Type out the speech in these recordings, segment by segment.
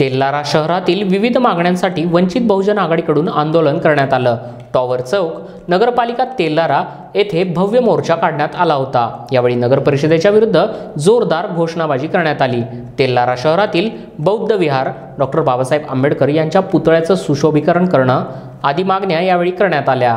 तेल्लारा शहरातील विविध मागण्यांसाठी वंचित बहुजन आघाडीकडून आंदोलन करण्यात आलं. टॉवर चौक नगरपालिका तेल्लारा येथे भव्य मोर्चा काढण्यात आला होता. यावेळी नगर परिषदेच्या विरुद्ध जोरदार घोषणाबाजी करण्यात आली. तेल्लारा शहरातील बौद्ध विहार डॉक्टर बाबासाहेब आंबेडकर यांच्या पुतळ्याचं सुशोभीकरण करणं आदी मागण्या यावेळी करण्यात आल्या.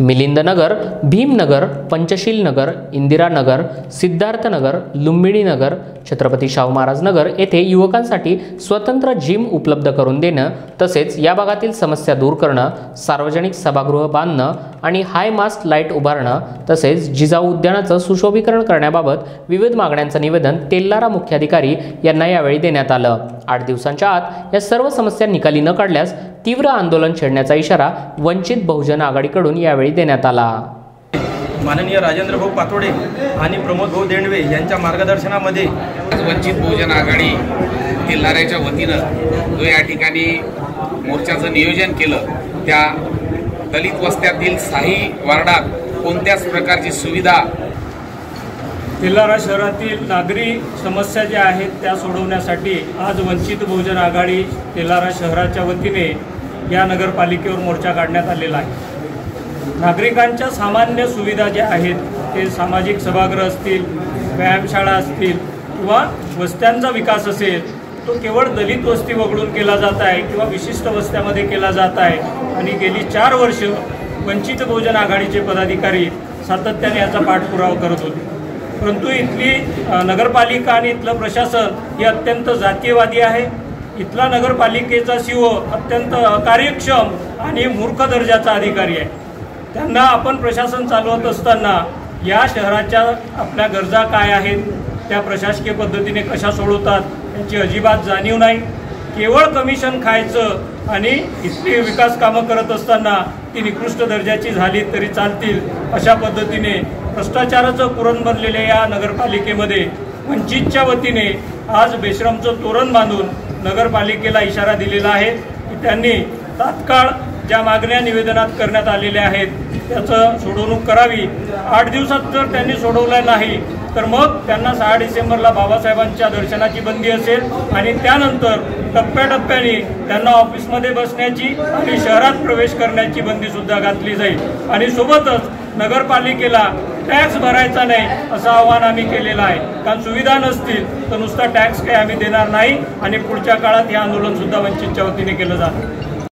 मिलिंदनगर भीमनगर पंचशील नगर इंदिरानगर सिद्धार्थनगर लुंबिणीनगर छत्रपती शाहू महाराज नगर येथे युवकांसाठी स्वतंत्र जिम उपलब्ध करून देणं तसेच या भागातील समस्या दूर करणं सार्वजनिक सभागृह बांधणं आणि हाय मास्ट लाइट उभारणं तसेच जिजाऊ उद्यानाचं सुशोभीकरण करण्याबाबत विविध मागण्यांचं निवेदन तेल्लारा मुख्याधिकारी यांना यावेळी देण्यात आलं. आठ दिवसांच्या आत या सर्व समस्या निकाली न काढल्यास तीव्र आंदोलन छेडण्याचा इशारा वंचित बहुजन आघाडीकडून यावेळी देण्यात आला. माननीय राजेंद्र भाऊ पातोडे आणि प्रमोद भाऊ देंडवे यांच्या मार्गदर्शनामध्ये आज वंचित बहुजन आघाडी तेलाऱ्याच्या वतीनं जो या ठिकाणी मोर्चाचं नियोजन केलं त्या दलित वस्त्यातील साही वार्डात कोणत्याच प्रकारची सुविधा तेलारा शहरातील नागरी समस्या ज्या आहेत त्या सोडवण्यासाठी आज वंचित बहुजन आघाडी तेलारा शहराच्या वतीने या नगरपालिकेवर मोर्चा काढण्यात आलेला आहे. नागरिकांच्या सामान्य सुविधा ज्या आहेत ते सामाजिक सभागृह असतील व्यायामशाळा असतील किंवा वस्त्यांचा विकास असेल तो केवळ दलित वस्ती वगळून केला जात आहे किंवा विशिष्ट वस्त्यामध्ये केला जात आहे. आणि गेली चार वर्ष वंचित बहुजन आघाडीचे पदाधिकारी सातत्याने याचा पाठपुरावा करत होते. परंतु इथली नगरपालिका आणि इथलं प्रशासन हे अत्यंत जातीयवादी आहे. इथला नगरपालिकेचा सीओ अत्यंत कार्यक्षम आणि मूर्ख दर्जाचा अधिकारी आहे. त्यांना आपण प्रशासन चालवत असताना या शहराच्या आपल्या गरजा काय आहेत त्या प्रशासकीय पद्धतीने कशा सोडवतात याची अजिबात जाणीव नाही. केवळ कमिशन खायचं आणि इथली विकास कामं करत असताना ती निकृष्ट दर्जाची झाली तरी चालतील अशा पद्धतीने भ्रष्टाचाराचं पुरण बनलेल्या या नगरपालिकेमध्ये वंचितच्या वतीने आज बेश्रमचं तोरण बांधून नगरपालिकेला इशारा दिलेला आहे की त्यांनी तात्काळ ज्या मागण्या निवेदनात करण्यात आलेल्या आहेत त्याचं सोडवणूक करावी. आठ दिवसात जर त्यांनी सोडवलं नाही तर मग त्यांना सहा डिसेंबरला बाबासाहेबांच्या दर्शनाची बंदी असेल आणि त्यानंतर टप्प्याटप्प्याने त्यांना ऑफिसमध्ये बसण्याची आणि शहरात प्रवेश करण्याची बंदीसुद्धा घातली जाईल. आणि सोबतच नगरपालिकेला टॅक्स भरायचा नाही असं आव्हान आम्ही केलेलं आहे. कारण सुविधा नसतील तर नुसता टॅक्स काही आम्ही देणार नाही आणि पुढच्या काळात हे आंदोलन सुद्धा वंचितच्या वतीने केलं जातं.